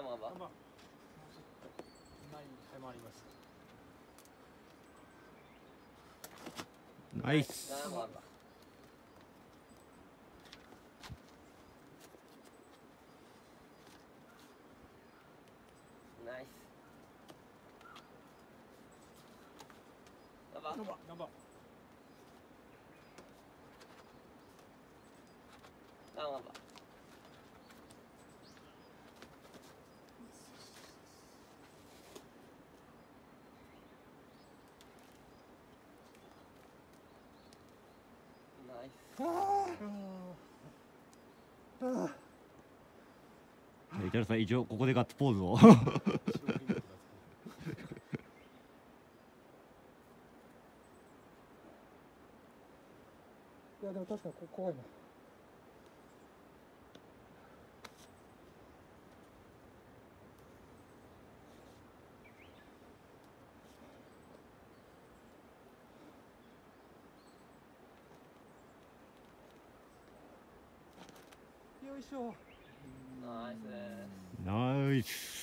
どうもどうもまあない早回ります。ナイス。どうもどうもナイス。どうもナンバナンバどうもどうもナイスじゃあイタルさん一応ここでガッツポーズを。いやでも確かに怖いなナイスですナイス